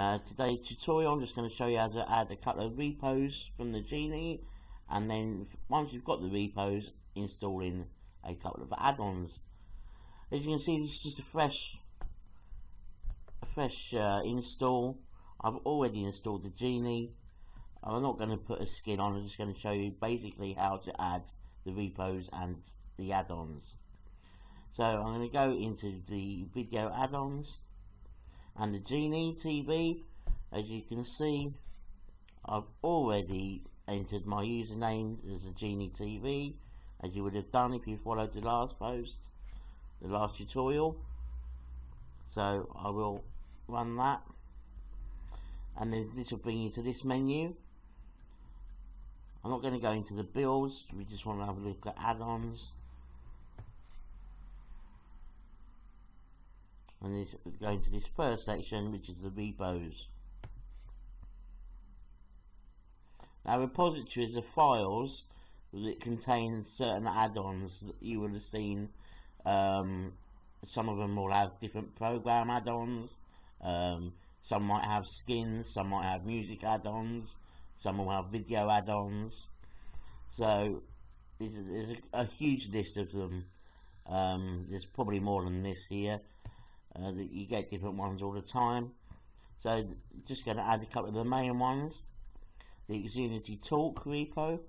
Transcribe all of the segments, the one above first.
Uh, Today's tutorial I'm just going to show you how to add a couple of repos from the Genie and then once you've got the repos installing a couple of add-ons. As you can see this is just a fresh a fresh uh, install. I've already installed the Genie. I'm not going to put a skin on I'm just going to show you basically how to add the repos and the add-ons. So I'm going to go into the video add-ons and the Genie TV as you can see I've already entered my username as a Genie TV as you would have done if you followed the last post the last tutorial. So I will run that and then this will bring you to this menu. I'm not going to go into the bills we just want to have a look at add-ons. and it's going to this first section which is the repos. Now repositories are files that contain certain add-ons that you will have seen um, some of them will have different program add-ons. Um, some might have skins some might have music add-ons some will have video add-ons. So there's, a, there's a, a, huge list of them. Um, there's probably more than this here uh, that you get different ones all the time. So just going to add a couple of the main ones. The Xunity Talk repo.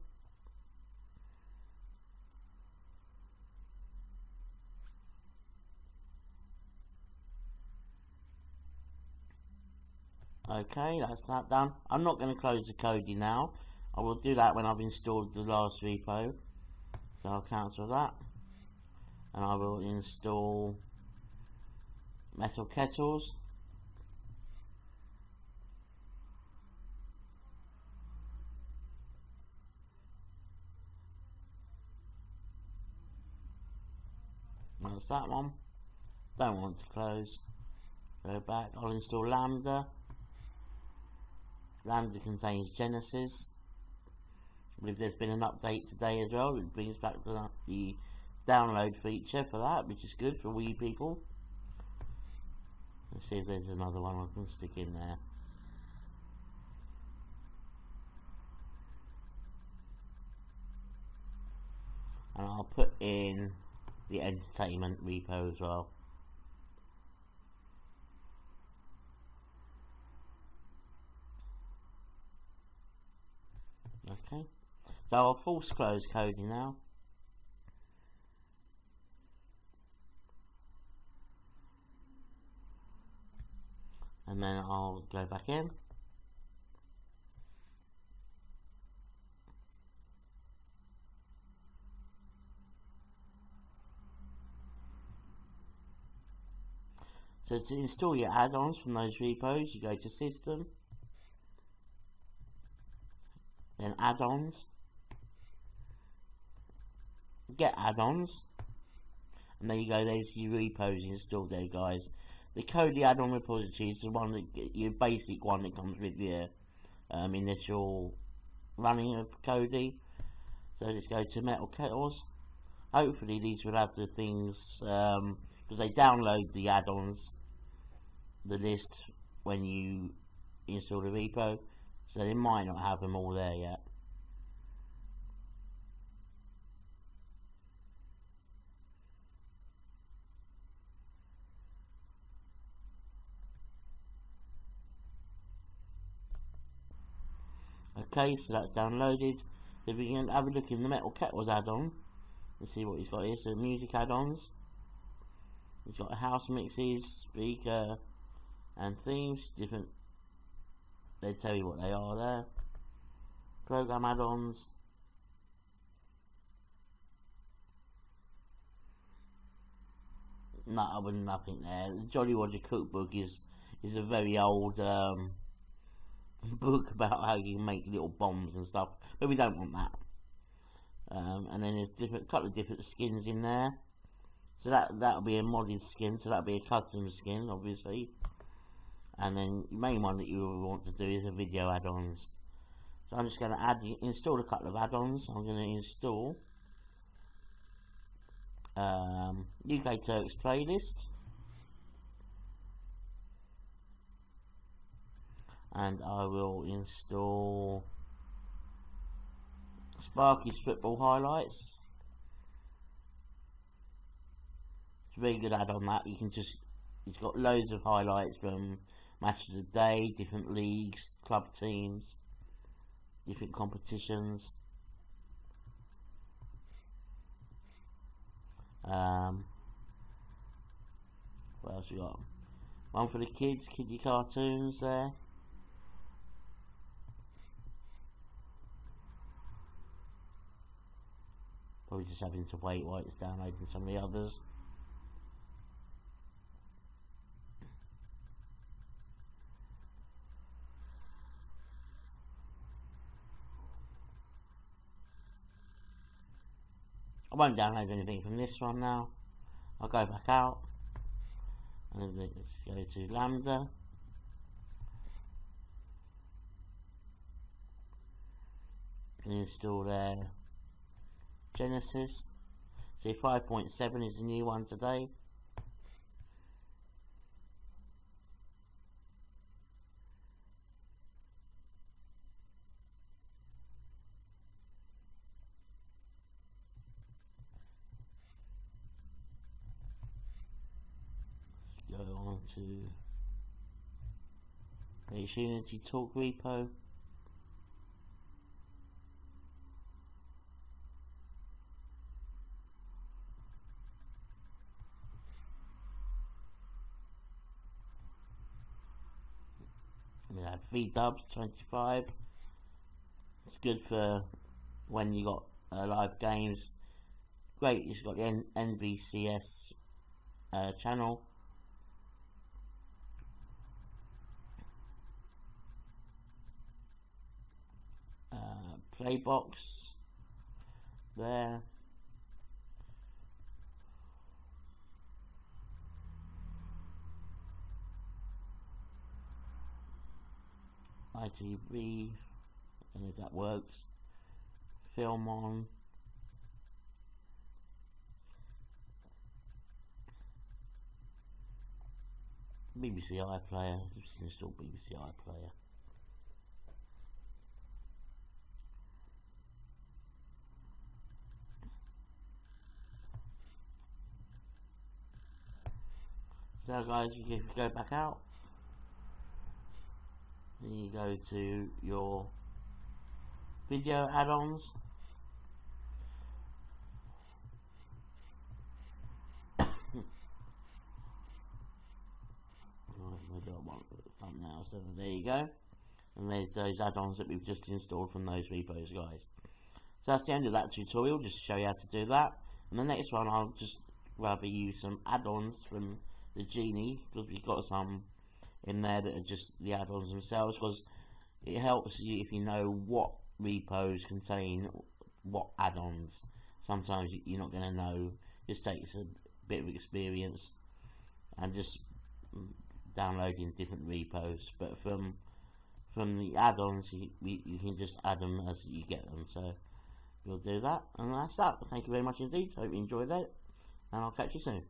Okay that's that done. I'm not going to close the Kodi now. I will do that when I've installed the last repo. So I'll cancel that. And I will install metal kettles That's that one. Don't want to close. Go back. I'll install Lambda. Lambda contains Genesis. I believe there's been an update today as well. It brings back the download feature for that, which is good for wee people. Let's see if there's another one I can stick in there. And I'll put in the entertainment repo as well. Okay. So I'll force close Kodi now. and then I'll go back in So to install your add-ons from those repos, you go to System, then Add-ons, Get Add-ons, and there you go, there's your repos installed there guys. The Kodi add on repository is the one that your basic one that comes with your um, initial running of Kodi. So let's go to Metal Kettles. Hopefully these will have the things because um, they download the add-ons, the list when you install the repo. So they might not have them all there yet. okay so that's downloaded. Then we can have a look in the Metal Kettles add-on and see what he's got here. So music add-ons. He's got house mixes, speaker and themes. Different they tell you what they are there. Program add-ons. No, I wouldn't nothing there. The Jolly Roger Cookbook is is a very old um, book about how you make little bombs and stuff, but we don't want that. Um, and then there's different couple of different skins in there. So that that'll be a modded skin, so that'll be a custom skin, obviously. And then the main one that you will want to do is the video add-ons. So I'm just going to add install a couple of add-ons. I'm going to install um, UK Turks playlist. And I will install Sparky's football highlights. It's a very good add-on that you can just it's got loads of highlights from match of the day different leagues club teams different competitions. Um, what else we got? One for the kids kiddie cartoons there Probably just having to wait while it's downloading some of the others. I won't download anything from this one now. I'll go back out and let's go to Lambda. And install there Genesis. See 5.7 is the new one today. Go on to Xunity Talk repo. Have V dubs 25 it's good for when you got uh, live games. Great it's got the N NVCS uh, channel. Uh, playbox there ITV, I don't if that works. FilmOn. BBC iPlayer, just install BBC iPlayer. So guys, you can go back out then you go to your video add-ons. Thumbnail so there you go. And there's those add-ons that we've just installed from those repos guys. So that's the end of that tutorial just to show you how to do that. And the next one I'll just rather use some add-ons from the Genie because we've got some in there that are just the add-ons themselves because it helps you if you know what repos contain what add-ons. Sometimes you're not going to know. Just takes a bit of experience and just downloading different repos but from from the add-ons you, you can just add them as you get them so we'll do that and that's that. Thank you very much indeed. Hope you enjoyed that and I'll catch you soon